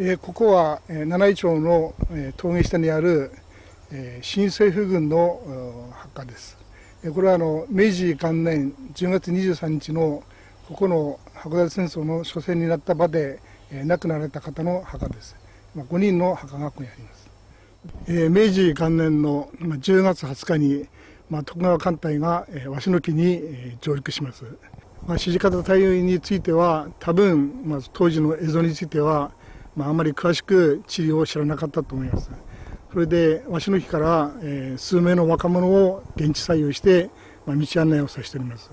えー、ここは、えー、七井町の、えー、峠下にある、えー、新政府軍の墓です。えー、これはあの明治元年10月23日のここの函館戦争の初戦になった場で、えー、亡くなられた方の墓です。まあ、5人の墓がここにあります。えー、明治元年の10月20日に、まあ、徳川艦隊が、えー、鷲の木に、えー、上陸します。まあ、土方対応については多分、まあ、当時の映像についてはまあ、あまり詳しく地理を知らなかったと思います。それで鷲の木から、えー、数名の若者を現地採用して、まあ、道案内をさせております。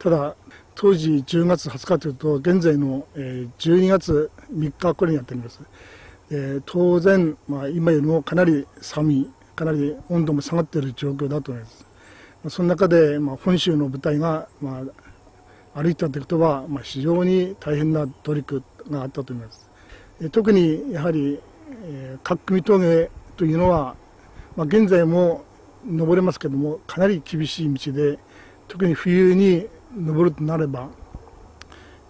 ただ当時10月20日というと現在の、えー、12月3日これになっております。えー、当然、まあ、今よりもかなり寒いかなり温度も下がっている状況だと思います。まあ、その中で、まあ、本州の部隊が、まあ、歩いたということは、まあ、非常に大変な努力があったと思います。特にやはり角組峠というのは、まあ、現在も登れますけどもかなり厳しい道で特に冬に登るとなれば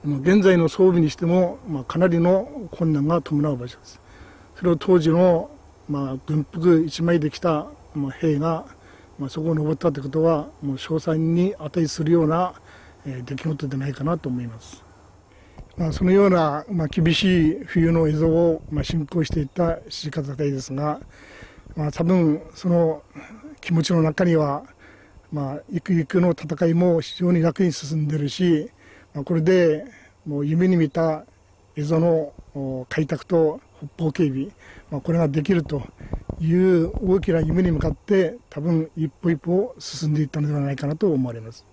現在の装備にしても、まあ、かなりの困難が伴う場所です。それを当時の、まあ、軍服一枚で来た、まあ、兵が、まあ、そこを登ったということはもう賞賛に値するような、えー、出来事でないかなと思います。まあ、そのような、まあ、厳しい冬の映像を、まあ、進行していった土方隊ですが、まあ、多分その気持ちの中には、まあ、ゆくゆくの戦いも非常に楽に進んでるし、まあ、これでもう夢に見た映像の開拓と北方警備、まあ、これができるという大きな夢に向かって多分一歩一歩進んでいったのではないかなと思われます。